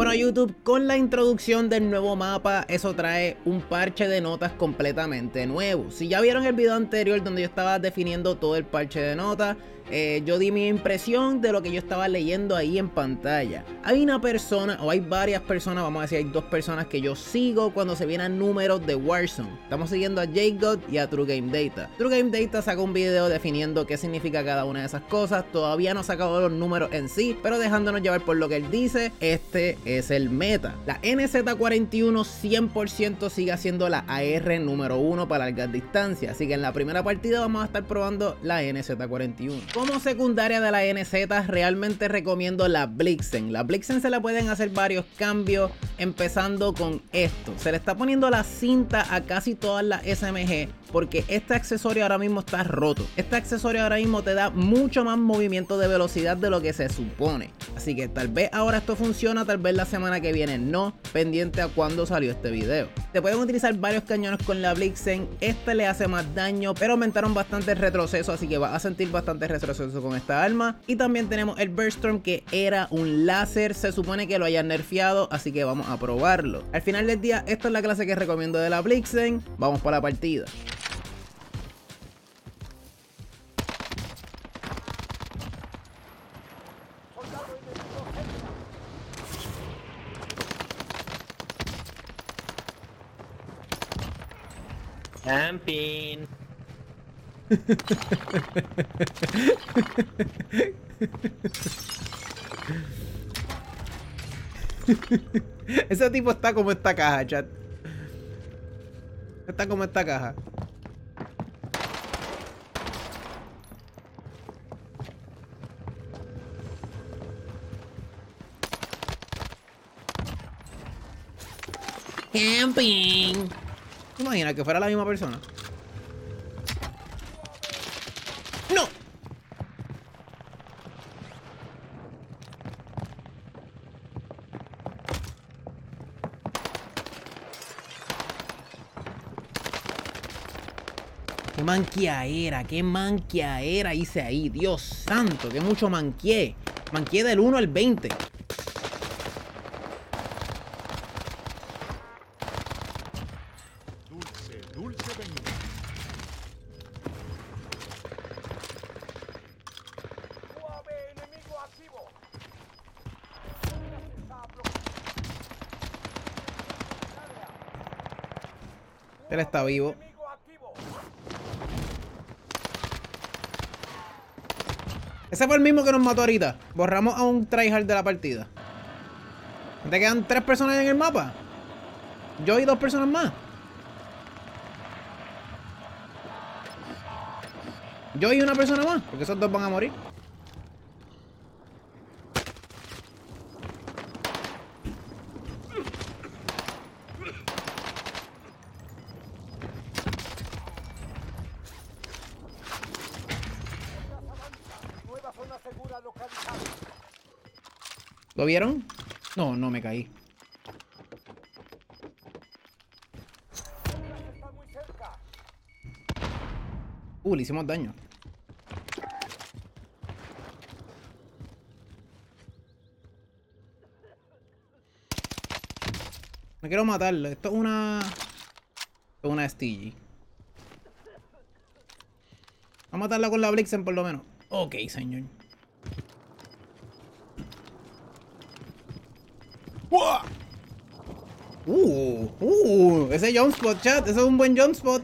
Bueno YouTube, con la introducción del nuevo mapa, eso trae un parche de notas completamente nuevo. Si ya vieron el video anterior donde yo estaba definiendo todo el parche de notas, eh, yo di mi impresión de lo que yo estaba leyendo ahí en pantalla. Hay una persona, o hay varias personas, vamos a decir, hay dos personas que yo sigo cuando se vienen números de Warzone. Estamos siguiendo a Jake God y a True Game Data. True Game Data sacó un video definiendo qué significa cada una de esas cosas. Todavía no ha sacado los números en sí, pero dejándonos llevar por lo que él dice, este es el meta. La NZ41 100% sigue siendo la AR número uno para largas distancias. Así que en la primera partida vamos a estar probando la NZ41. Como secundaria de la NZ realmente recomiendo la Blixen. La Blixen se le pueden hacer varios cambios empezando con esto. Se le está poniendo la cinta a casi todas las SMG porque este accesorio ahora mismo está roto. Este accesorio ahora mismo te da mucho más movimiento de velocidad de lo que se supone. Así que tal vez ahora esto funciona, tal vez la semana que viene no, pendiente a cuando salió este video. Te pueden utilizar varios cañones con la Blixen, este le hace más daño, pero aumentaron bastante el retroceso, así que vas a sentir bastante retroceso con esta arma. Y también tenemos el Burrstorm que era un láser, se supone que lo hayan nerfeado, así que vamos a probarlo. Al final del día, esta es la clase que recomiendo de la Blixen, vamos para la partida. Camping. Ese tipo está como esta caja, chat. Está como esta caja. Camping. ¿Te imaginas que fuera la misma persona? ¡No! ¡Qué manquiaera! ¡Qué manquiaera hice ahí! ¡Dios santo! ¡Qué mucho manquié! Manquié del 1 al 20. Dulce, dulce venida. UAV enemigo activo. Él está vivo. Enemigo activo. Ese fue el mismo que nos mató ahorita. Borramos a un tryhard de la partida. ¿Te quedan tres personas en el mapa? Yo y dos personas más. Yo y una persona más, porque esos dos van a morir. ¿Lo vieron? No, no me caí. Uh, le hicimos daño. No quiero matarlo. Esto es una... Esto es una STG. Vamos a matarla con la Blixen por lo menos. Ok, señor. Uh, uh, ese jump spot, chat. Ese es un buen jump spot.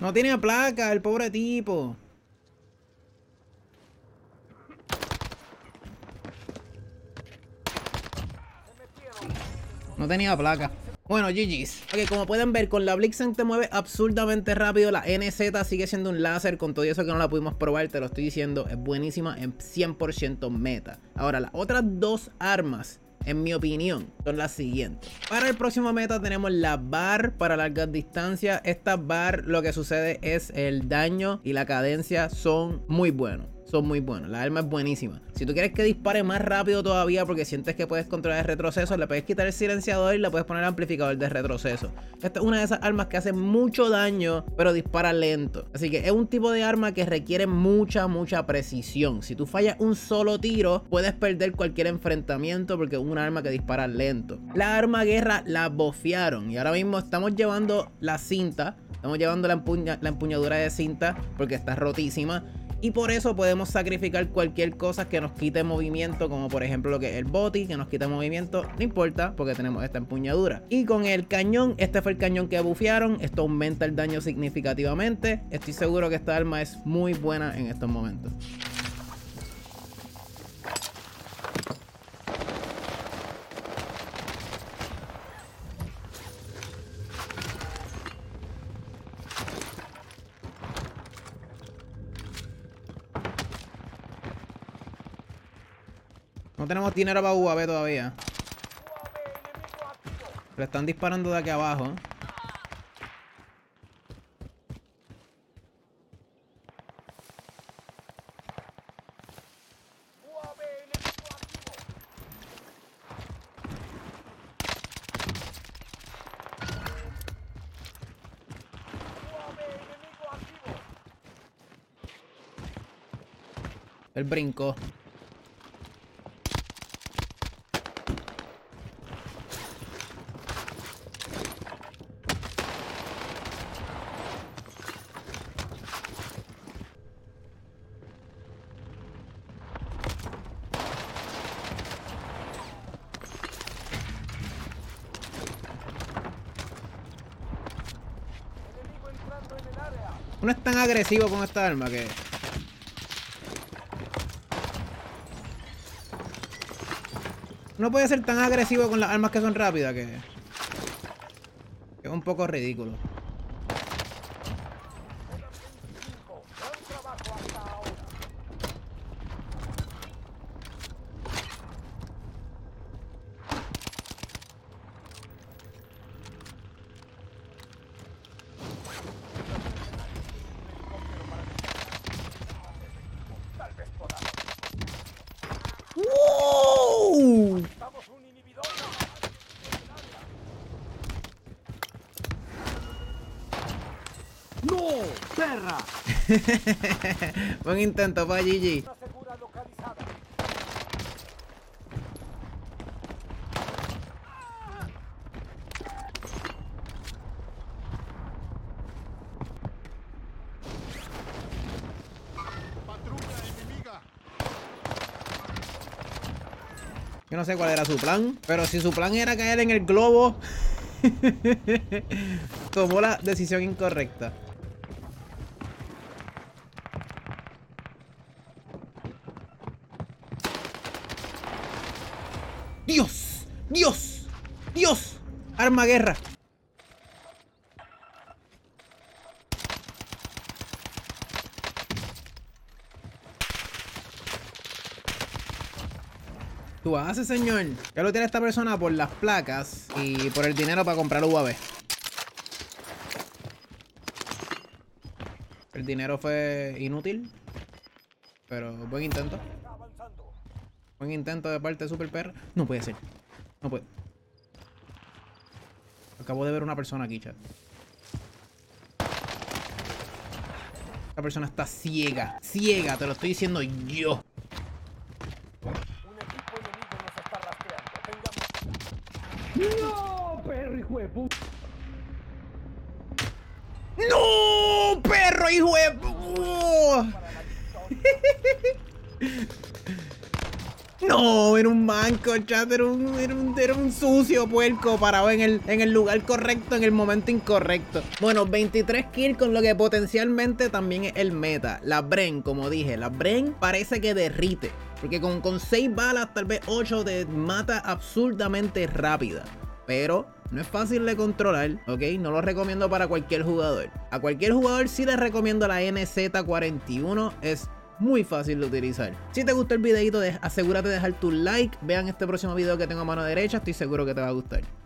No tiene placa, el pobre tipo. No tenía placa. Bueno, GG's. Ok, como pueden ver, con la Blixen te mueve absurdamente rápido. La NZ sigue siendo un láser. Con todo eso que no la pudimos probar, te lo estoy diciendo, es buenísima en 100% meta. Ahora, las otras dos armas en mi opinión, son las siguientes. Para el próximo meta tenemos la bar para largas distancias. Esta bar lo que sucede es el daño y la cadencia son muy buenos son muy buenos. La arma es buenísima. Si tú quieres que dispare más rápido todavía porque sientes que puedes controlar el retroceso, le puedes quitar el silenciador y le puedes poner amplificador de retroceso. Esta es una de esas armas que hace mucho daño, pero dispara lento. Así que es un tipo de arma que requiere mucha, mucha precisión. Si tú fallas un solo tiro, puedes perder cualquier enfrentamiento porque es un arma que dispara lento. La arma guerra la bofearon y ahora mismo estamos llevando la cinta. Estamos llevando la, la empuñadura de cinta porque está rotísima. Y por eso podemos sacrificar cualquier cosa que nos quite movimiento, como por ejemplo lo que es el boti, que nos quita movimiento, no importa, porque tenemos esta empuñadura. Y con el cañón, este fue el cañón que bufearon, esto aumenta el daño significativamente. Estoy seguro que esta arma es muy buena en estos momentos. No tenemos dinero para UAV todavía. Le están disparando de aquí abajo. El brinco. Uno es tan agresivo con esta arma que. Uno puede ser tan agresivo con las armas que son rápidas que. que es un poco ridículo. Quedan 25. Buen trabajo hasta ahora. Tal vez podamos. ¡Wow! Estamos un inhibidor. ¡No! ¡Perra! Buen intento. ¡Patrulla enemiga! Yo no sé cuál era su plan, pero si su plan era caer en el globo, tomó la decisión incorrecta. ¡Dios! ¡Dios! ¡Dios! Arma guerra. Tú haces, señor. Ya lo tiene esta persona por las placas y por el dinero para comprar UAV. El dinero fue inútil. Pero buen intento. Buen intento de parte de Super Perra. No puede ser. No puede. Acabo de ver una persona aquí, chat. Esta persona está ciega. Ciega, te lo estoy diciendo yo. Un enemigo nos está rastreando. Tengamos. ¡No! ¡Perro, hijo de... ¡Oh! No, era un manco, chat, era un, era un, era un sucio puerco parado en el, en el lugar correcto, en el momento incorrecto. Bueno, 23 kills con lo que potencialmente también es el meta. La Bren, como dije, la Bren parece que derrite. Porque con, con 6 balas, tal vez 8, te mata absurdamente rápida. pero no es fácil de controlar, ¿ok? No lo recomiendo para cualquier jugador. A cualquier jugador sí les recomiendo la NZ41, es muy fácil de utilizar. Si te gustó el videito, asegúrate de dejar tu like. Vean este próximo video que tengo a mano derecha, estoy seguro que te va a gustar.